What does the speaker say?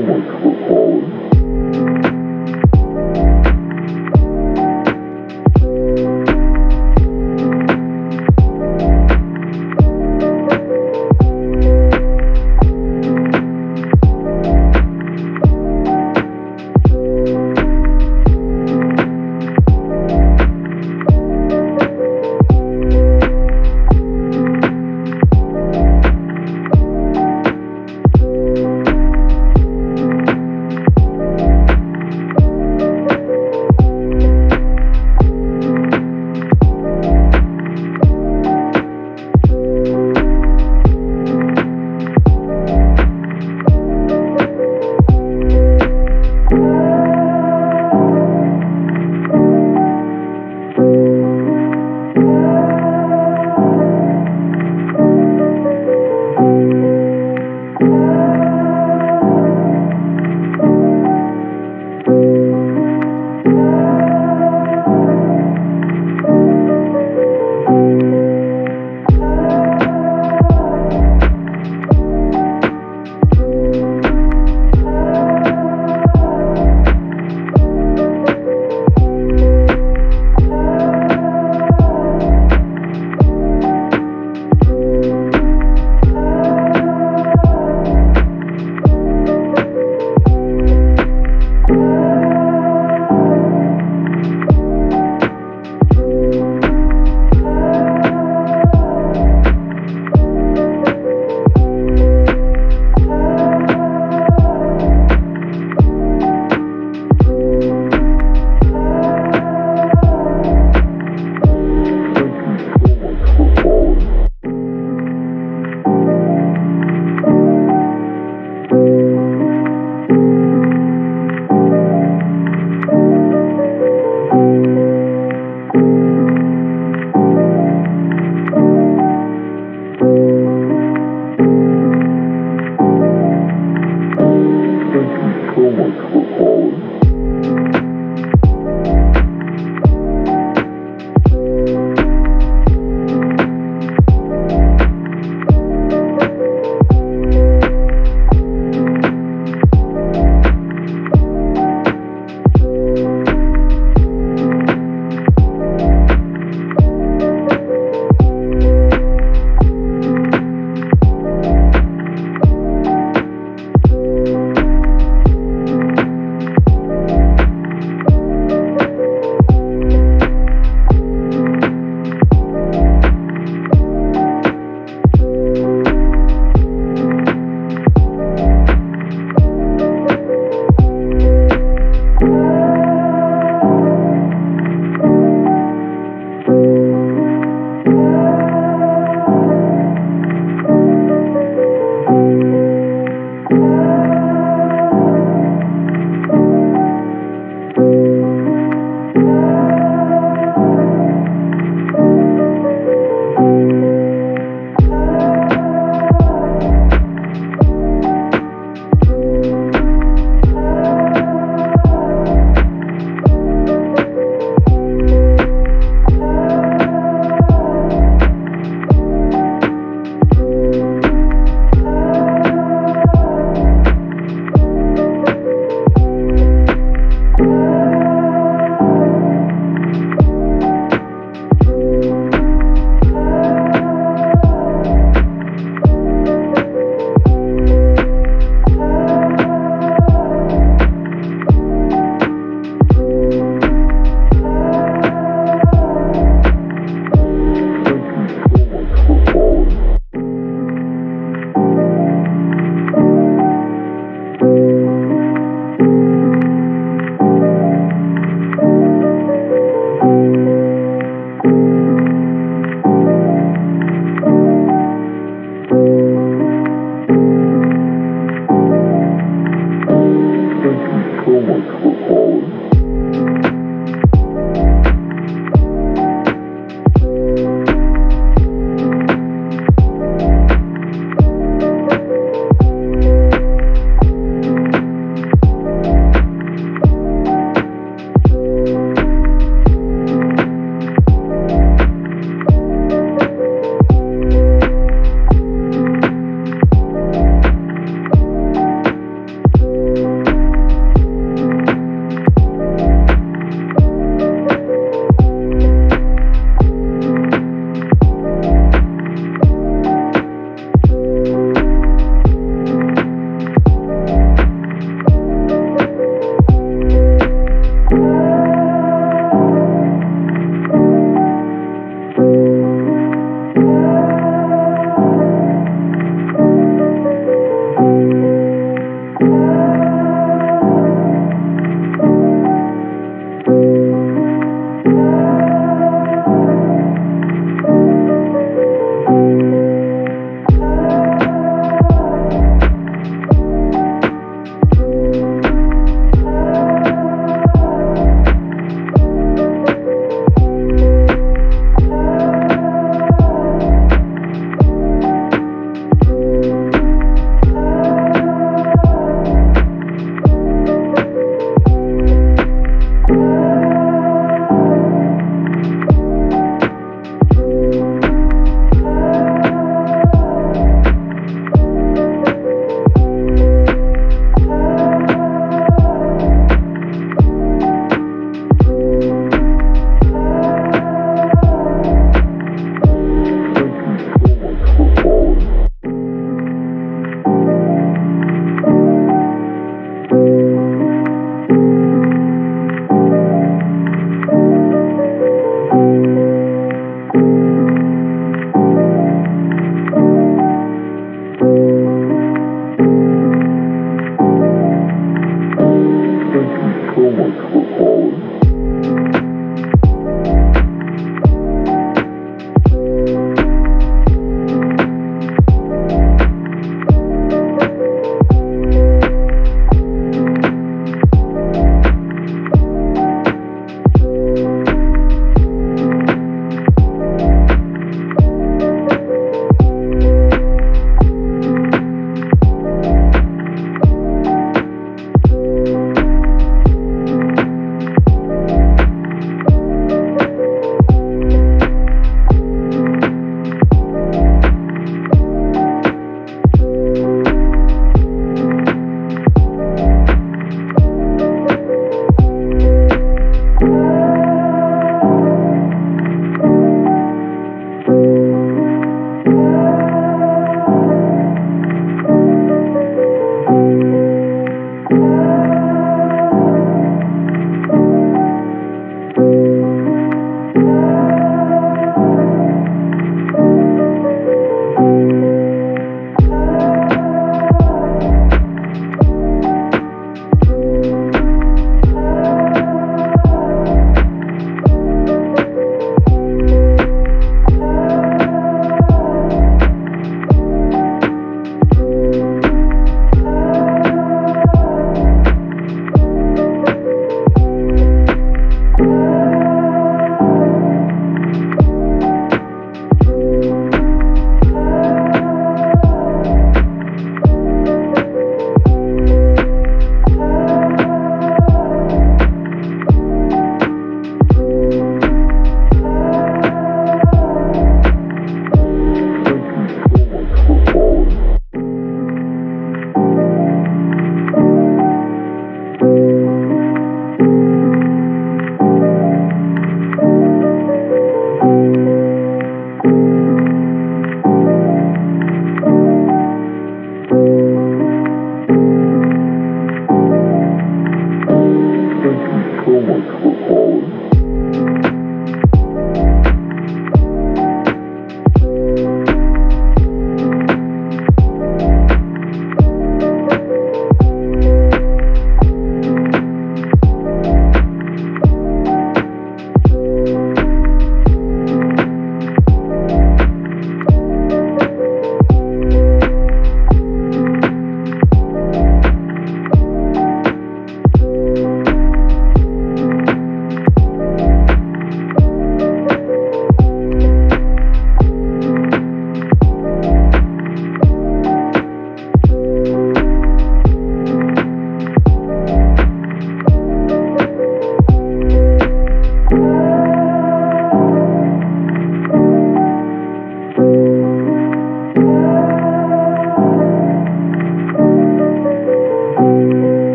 wonderful.